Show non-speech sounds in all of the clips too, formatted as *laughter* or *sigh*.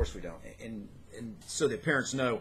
course we don't. And and so that parents know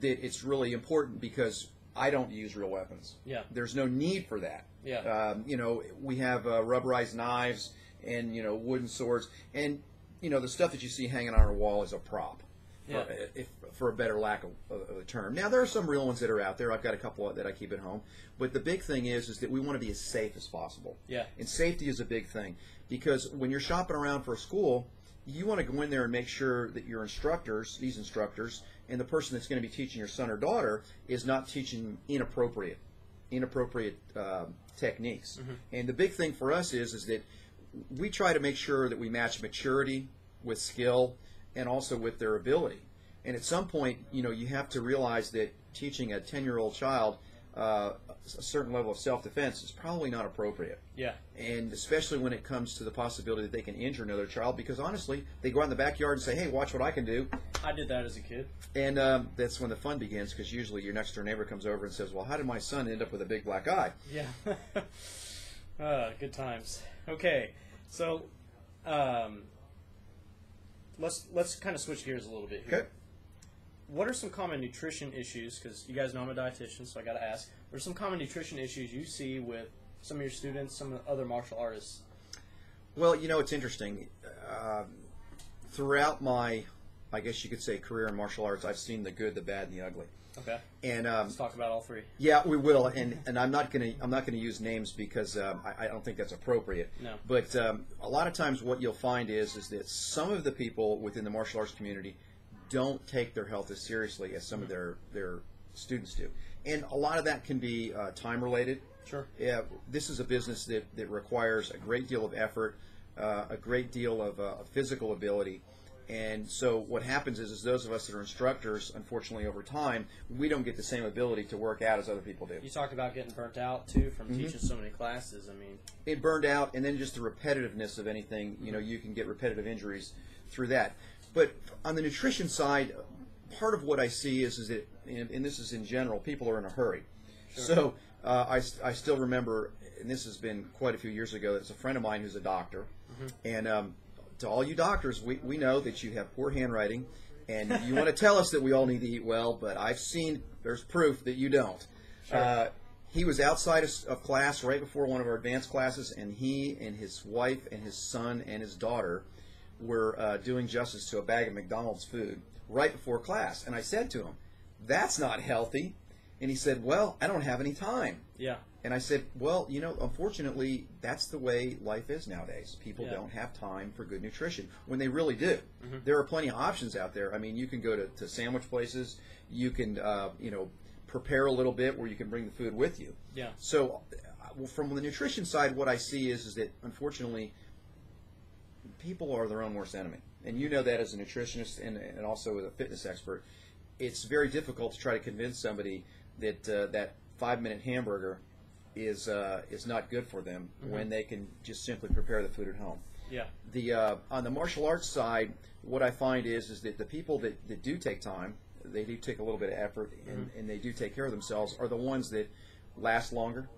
that it's really important because I don't use real weapons. Yeah. There's no need for that. Yeah. Um, you know, we have uh, rubberized knives and you know wooden swords, and you know the stuff that you see hanging on our wall is a prop. Yeah. For, if, for a better lack of, of a term. Now there are some real ones that are out there. I've got a couple that I keep at home, but the big thing is is that we want to be as safe as possible. Yeah. And safety is a big thing because when you're shopping around for a school, you want to go in there and make sure that your instructors, these instructors, and the person that's going to be teaching your son or daughter is not teaching inappropriate, inappropriate uh, techniques. And the big thing for us is is that we try to make sure that we match maturity with skill and also with their ability. And at some point, you know, you have to realize that teaching a 10 year old child uh, a certain level of self defense is probably not appropriate Yeah. and especially when it comes to the possibility that they can injure another child because honestly they go out in the backyard and say hey watch what i can do I did that as a kid. and um, that's when the fun begins because usually your next door neighbor comes over and says well how did my son end up with a big black eye Yeah. *laughs* uh, good times. Okay, so um, let's let's kind of switch gears a little bit here. okay What are some common nutrition issues? Because you guys know I'm a dietitian, so I got to ask. What are some common nutrition issues you see with some of your students, some of the other martial artists? well you know it's interesting um, throughout my i guess you could say career in martial arts i've seen the good the bad and the ugly Okay, and um, let's talk about all three. Yeah, we will, and and I'm not gonna I'm not gonna use names because um, I, I don't think that's appropriate. No. But um, a lot of times, what you'll find is is that some of the people within the martial arts community don't take their health as seriously as some of their their students do, and a lot of that can be uh, time related. Sure. Yeah, this is a business that, that requires a great deal of effort, uh, a great deal of uh, physical ability. And so what happens is, is those of us that are instructors, unfortunately, over time, we don't get the same ability to work out as other people do. You talked about getting burnt out too from Mm-hmm. teaching so many classes. I mean, It burned out, and then just the repetitiveness of anything, you know, you can get repetitive injuries through that. But on the nutrition side, part of what I see is, is that, and, and this is in general, people are in a hurry. So uh, I, I still remember, and this has been quite a few years ago, it's a friend of mine who's a doctor. And um, to all you doctors, we, we know that you have poor handwriting, and you want to tell us that we all need to eat well, but I've seen, there's proof that you don't. Uh, he was outside of, of class right before one of our advanced classes, and he and his wife and his son and his daughter were uh, doing justice to a bag of McDonald's food right before class. And I said to him, That's not healthy. And he said, Well, I don't have any time. yeah, And I said, Well, you know, unfortunately, that's the way life is nowadays. People Yeah. don't have time for good nutrition when they really do. There are plenty of options out there. I mean, you can go to, to sandwich places, you can, uh, you know, prepare a little bit where you can bring the food with you. yeah, So, uh, well, from the nutrition side, what I see is is that unfortunately, people are their own worst enemy, and you know that as a nutritionist and, and also as a fitness expert. It's very difficult to try to convince somebody that uh, that five minute hamburger is uh, is not good for them when they can just simply prepare the food at home. yeah, The uh, on the martial arts side, what I find is is that the people that, that do take time, they do take a little bit of effort, and, and they do take care of themselves, are the ones that last longer.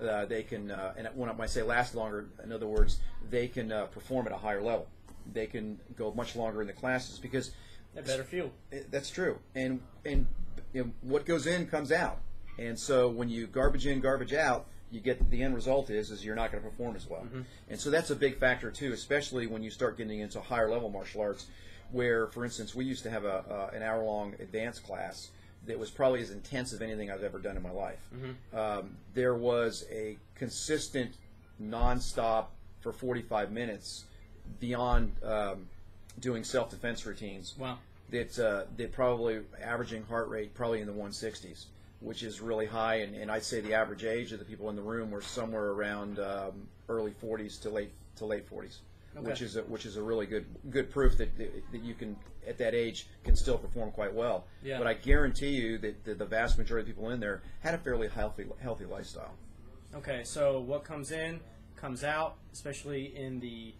Uh, they can, uh, and when I say last longer, in other words, they can uh, perform at a higher level. They can go much longer in the classes because That better fuel. that's true. And and you know, what goes in comes out. And so when you garbage in, garbage out, you get the end result is is you're not going to perform as well. And so that's a big factor too, especially when you start getting into higher level martial arts, where, for instance, we used to have a, uh, an hour long advanced class that was probably as intense as anything I've ever done in my life. Um, there was a consistent, nonstop for 45 minutes beyond um, doing self defense routines Wow. that uh, that probably averaging heart rate probably in the 160s, which is really high. And, and I'd say the average age of the people in the room were somewhere around um, early 40s to late to late 40s, which is a, which is a really good good proof that that you can at that age can still perform quite well. Yeah. But I guarantee you that the, the vast majority of people in there had a fairly healthy healthy lifestyle. Okay, so what comes in comes out, especially in the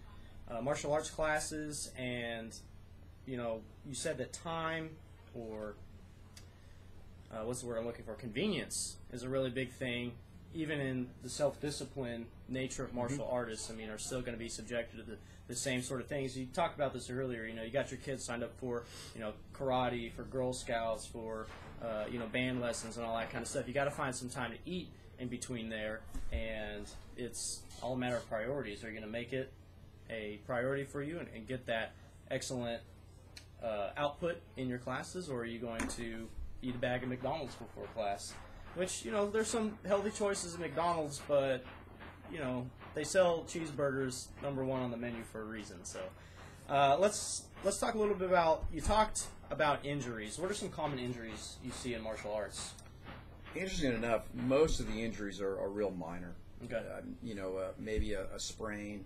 uh, martial arts classes, and you know, you said that time or uh, what's the word I'm looking for? Convenience is a really big thing even in the self-discipline nature of martial Mm-hmm. artists, I mean, are still going to be subjected to the, the same sort of things. You talked about this earlier. You know, you got your kids signed up for, you know, karate, for Girl Scouts, for, uh, you know, band lessons and all that kind of stuff. You got to find some time to eat in between there, and it's all a matter of priorities. Are you going to make it a priority for you and, and get that excellent uh, output in your classes, or are you going to eat a bag of McDonald's before class? Which you know, there's some healthy choices at McDonald's, but you know they sell cheeseburgers number one on the menu for a reason. So uh, let's let's talk a little bit about. You talked about injuries. What are some common injuries you see in martial arts? Interesting enough, most of the injuries are, are real minor. Okay. Uh, you know, uh, maybe a, a sprain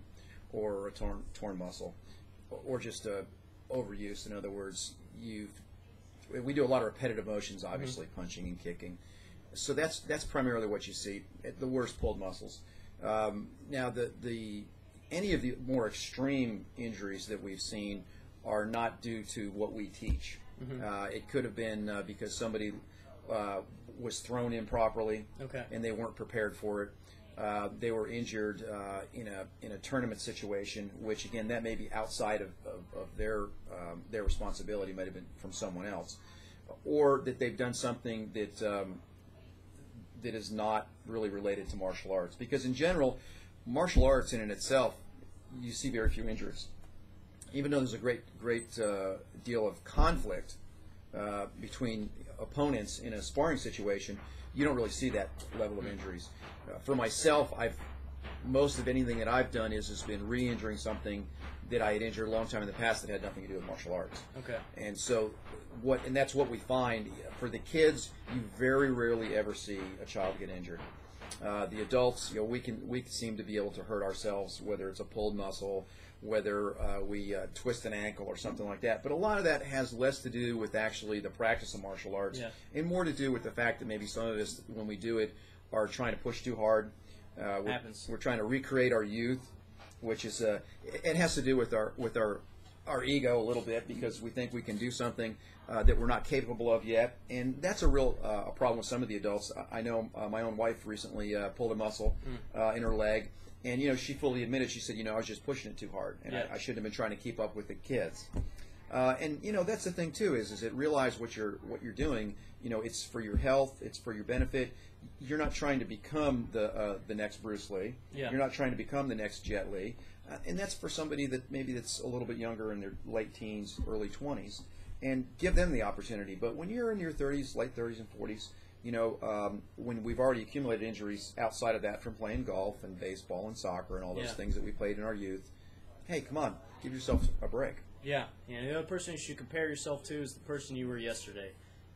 or a torn torn muscle, or, or just a overuse. In other words, you've we do a lot of repetitive motions, obviously punching and kicking. So that's that's primarily what you see. At the worst, pulled muscles. Um, now, the the any of the more extreme injuries that we've seen are not due to what we teach. Uh, it could have been uh, because somebody uh, was thrown improperly Okay. and they weren't prepared for it. Uh, they were injured uh, in a in a tournament situation, which again that may be outside of, of, of their um, their responsibility, might have been from someone else, or that they've done something that um, that is not really related to martial arts. Because in general, martial arts in and itself, you see very few injuries. Even though there's a great great uh, deal of conflict uh, between opponents in a sparring situation, you don't really see that level of injuries. Uh, for myself, I've most of anything that I've done is has been re-injuring something that I had injured a long time in the past that had nothing to do with martial arts. Okay. And so, what and that's what we find for the kids. You very rarely ever see a child get injured. Uh, the adults, you know, we can we seem to be able to hurt ourselves, whether it's a pulled muscle, whether uh, we uh, twist an ankle or something like that. But a lot of that has less to do with actually the practice of martial arts, Yeah. and more to do with the fact that maybe some of us, when we do it, are trying to push too hard. Uh, we're, Happens. we're trying to recreate our youth, which is uh, it has to do with our with our our ego a little bit because we think we can do something uh, that we're not capable of yet, and that's a real uh, a problem with some of the adults. I I know uh, my own wife recently uh, pulled a muscle uh, in her leg, and you know she fully admitted she said, you know, I was just pushing it too hard, and Yeah. I, I shouldn't have been trying to keep up with the kids. Uh, and you know that's the thing too is is it realize what you're what you're doing. You know it's for your health, it's for your benefit. You're not trying to become the uh, the next Bruce Lee. Yeah. You're not trying to become the next Jet Li. Uh, and that's for somebody that maybe that's a little bit younger in their late teens, early 20s, and give them the opportunity. But when you're in your 30s, late 30s and 40s, you know, um, when we've already accumulated injuries outside of that from playing golf and baseball and soccer and all those Yeah. things that we played in our youth, hey, come on, give yourself a break. Yeah, you know, the other person you should compare yourself to is the person you were yesterday.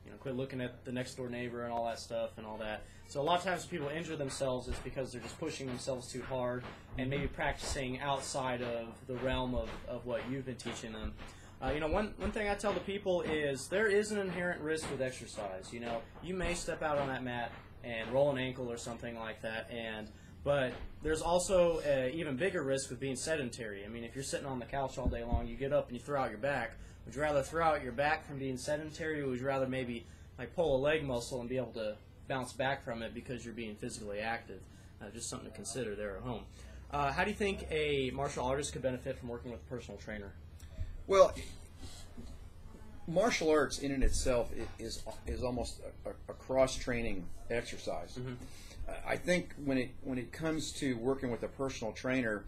You know, quit looking at the next door neighbor and all that stuff and all that. So a lot of times when people injure themselves, it's because they're just pushing themselves too hard and maybe practicing outside of the realm of, of what you've been teaching them. Uh, you know, one, one thing I tell the people is there is an inherent risk with exercise. You know, you may step out on that mat and roll an ankle or something like that, and but there's also an even bigger risk with being sedentary. I mean, if you're sitting on the couch all day long, you get up and you throw out your back. Would you rather throw out your back from being sedentary, or would you rather maybe like pull a leg muscle and be able to bounce back from it because you're being physically active? Uh, just something to consider there at home. Uh, how do you think a martial artist could benefit from working with a personal trainer? Well, martial arts in and itself is is almost a, a cross training exercise. Uh, I think when it when it comes to working with a personal trainer,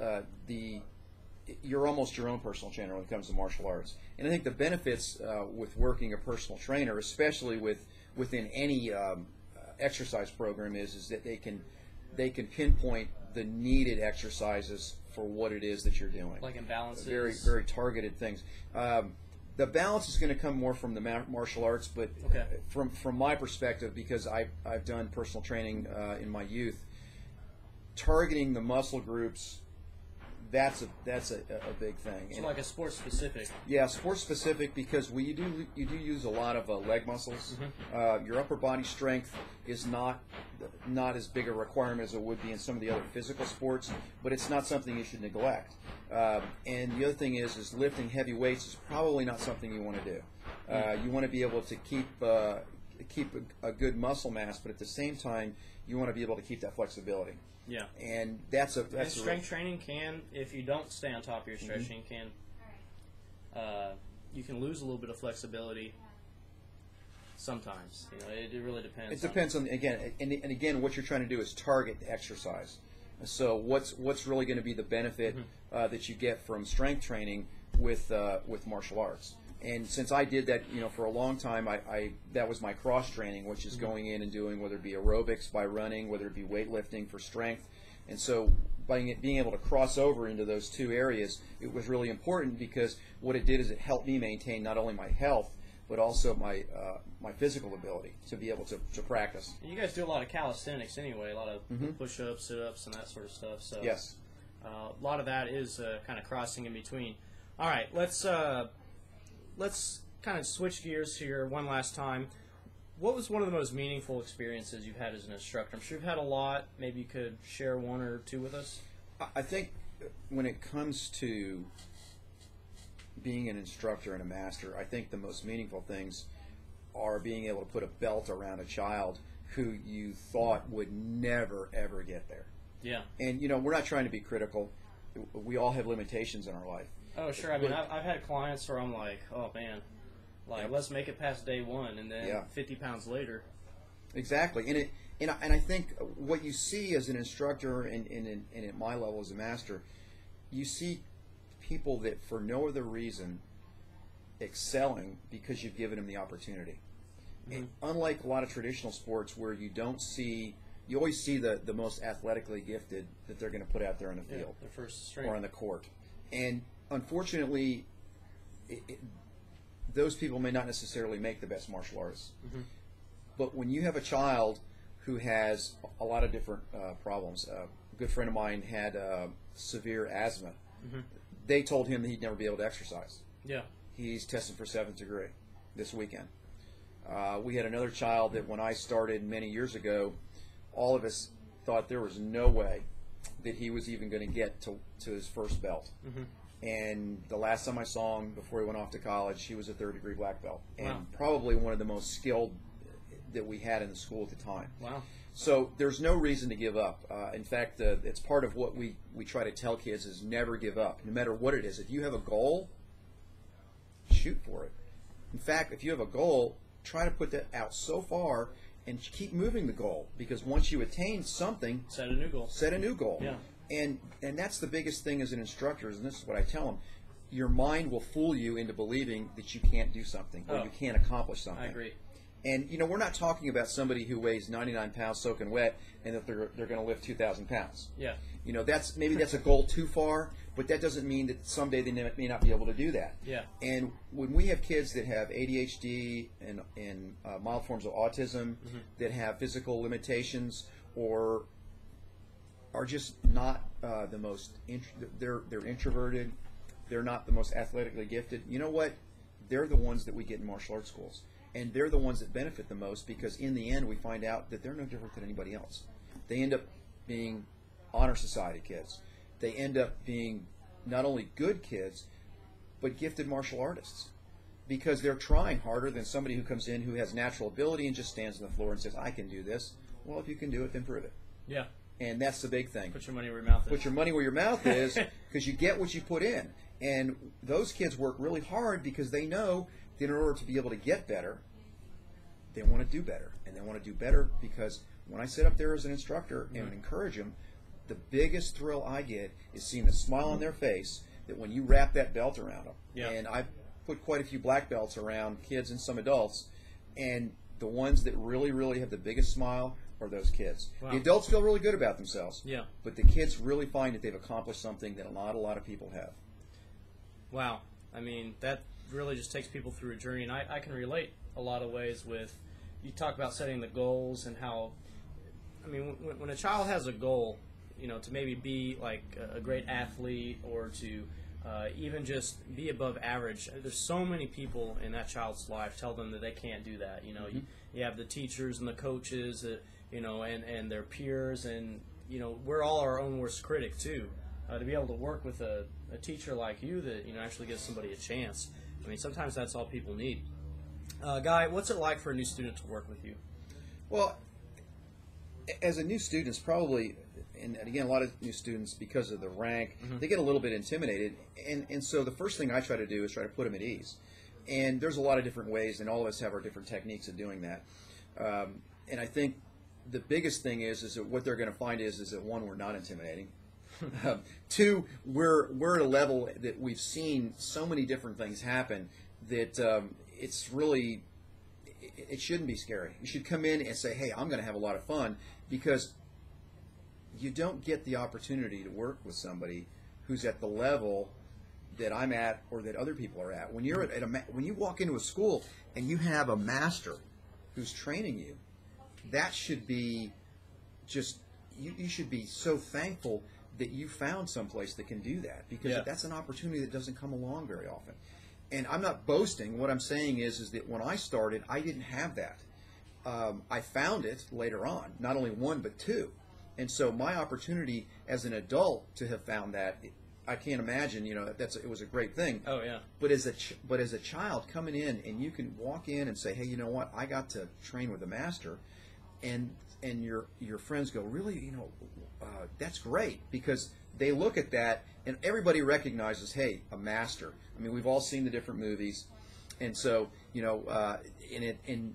uh, the you're almost your own personal trainer when it comes to martial arts. And I think the benefits uh, with working a personal trainer, especially with within any um, exercise program, is is that they can they can pinpoint the needed exercises for what it is that you're doing Like imbalances? very very targeted things. Um, the balance is going to come more from the ma- martial arts, but Okay. from from my perspective, because I've I've done personal training uh, in my youth, targeting the muscle groups, that's a that's a, a big thing. So And- like a sport specific. yeah, sports specific because we you do you do use a lot of uh, leg muscles. Uh, your upper body strength is not not as big a requirement as it would be in some of the other physical sports, but it's not something you should neglect. Um, and the other thing is, is lifting heavy weights is probably not something you want to do. Uh, you want to be able to keep uh, keep a, a good muscle mass, but at the same time, you want to be able to keep that flexibility. Yeah. And that's a And that's a strength training can, if you don't stay on top of your stretching, can uh, you can lose a little bit of flexibility. Sometimes, you know, it, it really depends. It depends on again, and, and again, what you're trying to do is target the exercise. So what's what's really going to be the benefit uh, that you get from strength training with uh, with martial arts? And since I did that, you know, for a long time, I, I that was my cross training, which is going in and doing whether it be aerobics by running, whether it be weightlifting for strength. And so by it- being able to cross over into those two areas, it was really important because what it did is it helped me maintain not only my health but also my uh, my physical ability to be able to, to practice. You guys do a lot of calisthenics anyway, a lot of push-ups, sit-ups, and that sort of stuff. So Yes. uh, a lot of that is uh, kind of crossing in between. All right, let's uh, let's kind of switch gears here one last time. What was one of the most meaningful experiences you've had as an instructor? I'm sure you've had a lot. Maybe you could share one or two with us. I- think when it comes to being an instructor and a master, I think the most meaningful things are being able to put a belt around a child who you thought would never ever get there. Yeah. And you know, we're not trying to be critical. We all have limitations in our life. Oh, sure. I mean, I've, I've had clients where I'm like, oh man, like Yep. let's make it past day one, and then Yeah. 50 pounds later. Exactly, and it and I, and I think what you see as an instructor and, and, and, at my level as a master, you see people that for no other reason excelling because you've given them the opportunity. Mm-hmm. And unlike a lot of traditional sports where you don't see, you always see the, the most athletically gifted that they're going to put out there on the Yeah, field first or on the court. And unfortunately, it, it, those people may not necessarily make the best martial artists. But when you have a child who has a lot of different uh, problems, uh, a good friend of mine had uh, severe asthma. They told him that he'd never be able to exercise. Yeah. He's testing for seventh degree this weekend. Uh, we had another child that when I started many years ago, all of us thought there was no way that he was even going to get to, to his first belt. And the last time I saw him before he went off to college, he was a third degree black belt and Wow. probably one of the most skilled that we had in the school at the time. Wow. So there's no reason to give up. Uh, in fact, uh, it's part of what we, we try to tell kids is never give up, no matter what it is. If you have a goal, shoot for it. In fact, if you have a goal, try to put that out so far and keep moving the goal because once you attain something, Set a new goal. set a new goal. Yeah. And and that's the biggest thing as an instructor, and this is what I tell them. Your mind will fool you into believing that you can't do something or Oh. you can't accomplish something. I agree. And you know, we're not talking about somebody who weighs 99 pounds soaking wet and that they're they're going to lift 2,000 pounds. Yeah. You know, that's maybe that's a goal too far, but that doesn't mean that someday they may not be able to do that. Yeah. And when we have kids that have ADHD and and uh, mild forms of autism, that have physical limitations or are just not uh, the most they're they're introverted, they're not the most athletically gifted. You know what? They're the ones that we get in martial arts schools, and they're the ones that benefit the most because in the end we find out that they're no different than anybody else. They end up being honor society kids. They end up being not only good kids, but gifted martial artists because they're trying harder than somebody who comes in who has natural ability and just stands on the floor and says, "I can do this." Well, if you can do it, then prove it. Yeah. And that's the big thing. Put your money where your mouth is. Put your money where your mouth is *laughs* because you get what you put in. And those kids work really hard because they know that in order to be able to get better, they want to do better. And they want to do better because when I sit up there as an instructor and mm-hmm. encourage them, the biggest thrill I get is seeing the smile on mm-hmm. their face that when you wrap that belt around them. Yeah. And I've put quite a few black belts around kids and some adults, and the ones that really, really have the biggest smile are those kids. Wow. The adults feel really good about themselves. Yeah. But the kids really find that they've accomplished something that not a lot of people have. Wow. I mean, that really just takes people through a journey, and I, I can relate a lot of ways with. You talk about setting the goals and how. I mean, when, when a child has a goal, you know, to maybe be like a, great athlete or to uh, even just be above average, there's so many people in that child's life tell them that they can't do that. You know, you, you have the teachers and the coaches, that, you know, and, and their peers, and, you know, we're all our own worst critic, too uh, to be able to work with a, a teacher like you that you know actually gives somebody a chance. I mean, sometimes that's all people need. Uh, Guy, what's it like for a new student to work with you? Well, as a new student, it's probably, and again, a lot of new students, because of the rank, they get a little bit intimidated. And, and so the first thing I try to do is try to put them at ease. And there's a lot of different ways, and all of us have our different techniques of doing that. Um, and I think the biggest thing is, is that what they're going to find is, is that one, we're not intimidating. *laughs* um, two, we're we're at a level that we've seen so many different things happen that um, it's really it, it shouldn't be scary. You should come in and say, "Hey, I'm going to have a lot of fun," because you don't get the opportunity to work with somebody who's at the level that I'm at or that other people are at. When you're at, at a ma- when you walk into a school and you have a master who's training you, that should be just you, you should be so thankful that you found someplace that can do that because Yeah. that's an opportunity that doesn't come along very often. And I'm not boasting. What I'm saying is, is that when I started, I didn't have that. Um, I found it later on, not only one but two. And so my opportunity as an adult to have found that, I can't imagine. You know, that's it was a great thing. Oh yeah. But as a ch- but as a child coming in and you can walk in and say, hey, you know what? I got to train with a master, and and your your friends go, really, you know, uh, that's great because they look at that and everybody recognizes, hey, a master. I mean, we've all seen the different movies, and so you know, uh, in it in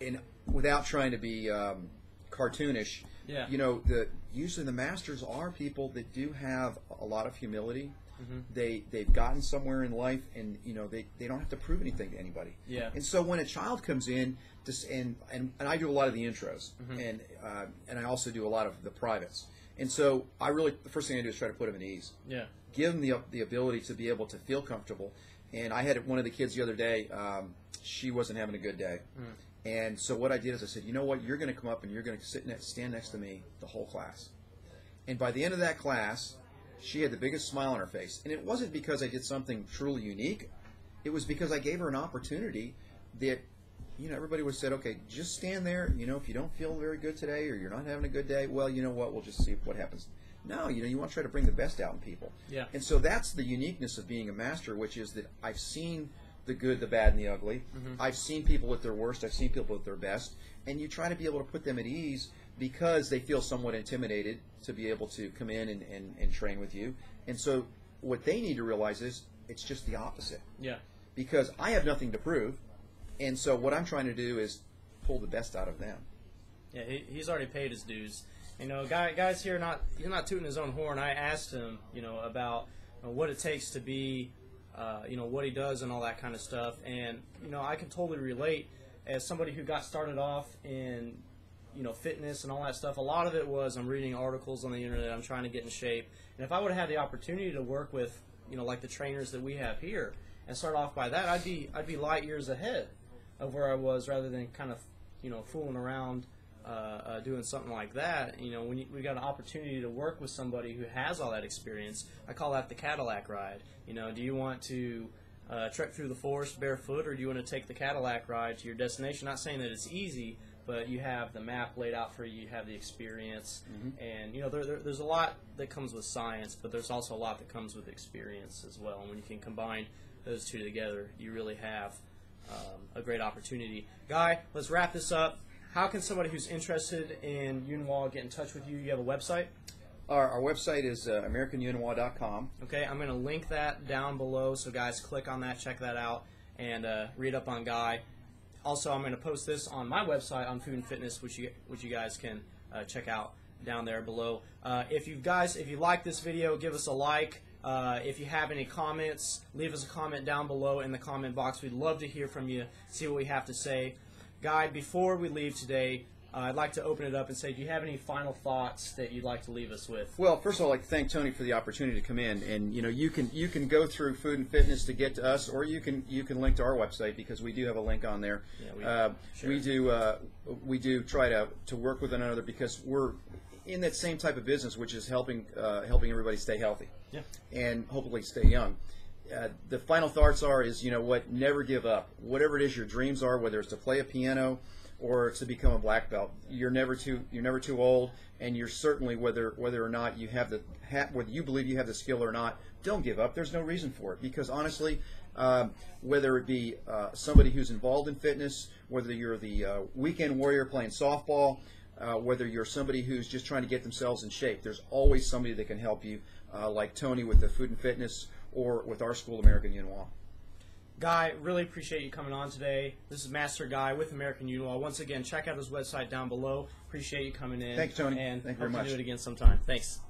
in without trying to be um, cartoonish, Yeah. you know, the usually the masters are people that do have a lot of humility. Mm-hmm. They they've gotten somewhere in life, and you know they, they don't have to prove anything to anybody. Yeah. And so when a child comes in, just and and, and I do a lot of the intros, Mm-hmm. and uh, and I also do a lot of the privates. And so I really the first thing I do is try to put them at ease Yeah. give them the, the ability to be able to feel comfortable. And I had one of the kids the other day, um, she wasn't having a good day. And so what I did is I said, you know what, you're going to come up and you're going to sit next, stand next to me the whole class. And by the end of that class, she had the biggest smile on her face. And it wasn't because I did something truly unique. It was because I gave her an opportunity that, you know, everybody would have said, okay, just stand there. You know, if you don't feel very good today or you're not having a good day, well, you know what, we'll just see what happens. No, you know, you want to try to bring the best out in people. Yeah. And so that's the uniqueness of being a master, which is that I've seen the good, the bad, and the ugly. Mm-hmm. I've seen people at their worst. I've seen people at their best. And you try to be able to put them at ease because they feel somewhat intimidated to be able to come in and, and, and train with you. And so what they need to realize is it's just the opposite Yeah. because I have nothing to prove. And so what I'm trying to do is pull the best out of them. Yeah, he, he's already paid his dues. You know, guy, guys here not he's not tooting his own horn. I asked him, you know, about you know, what it takes to be, uh, you know, what he does and all that kind of stuff. And you know, I can totally relate as somebody who got started off in, you know, fitness and all that stuff. A lot of it was I'm reading articles on the internet. I'm trying to get in shape. And if I would have had the opportunity to work with, you know, like the trainers that we have here, and start off by that, I'd be I'd be light years ahead of where I was, rather than kind of, you know, fooling around uh, uh, doing something like that. You know, when you, we got an opportunity to work with somebody who has all that experience, I call that the Cadillac ride. You know, do you want to uh, trek through the forest barefoot, or do you want to take the Cadillac ride to your destination? Not saying that it's easy, but you have the map laid out for you, you have the experience, and you know, there, there, there's a lot that comes with science, but there's also a lot that comes with experience as well. And when you can combine those two together, you really have um, a great opportunity. Guy, let's wrap this up. How can somebody who's interested in Youn Wha get in touch with you? You have a website? Our, our website is uh, AmericanYounWha.com. Okay, I'm going to link that down below, so guys, click on that, check that out, and uh, read up on Guy. Also, I'm going to post this on my website on Food and Fitness, which you which you guys can uh, check out down there below. Uh, if you guys, if you like this video, give us a like. Uh, if you have any comments, leave us a comment down below in the comment box. We'd love to hear from you, see what we have to say. Guy, before we leave today, uh, I'd like to open it up and say, do you have any final thoughts that you'd like to leave us with? Well, first of all, I'd like to thank Tony for the opportunity to come in, and you know, you can you can go through Food and Fitness to get to us, or you can you can link to our website because we do have a link on there. Yeah, we- uh, sure. we do uh, we do try to to work with one another because we're in that same type of business, which is helping uh, helping everybody stay healthy Yeah. and hopefully stay young. Uh, the final thoughts are is you know what never give up. Whatever it is your dreams are whether it's to play a piano or to become a black belt you're never too you're never too old and you're certainly whether whether or not you have the whether you believe you have the skill or not don't give up. There's no reason for it because honestly Um, whether it be uh, somebody who's involved in fitness, whether you're the uh, weekend warrior playing softball, uh, whether you're somebody who's just trying to get themselves in shape, there's always somebody that can help you, uh, like Tony with the food and fitness or with our school, American Youn Wha. Guy, really appreciate you coming on today. This is Master Guy with American Youn Wha. Once again, check out his website down below. Appreciate you coming in. Thanks, Tony. And Thank you very hope to much. do it again sometime. Thanks.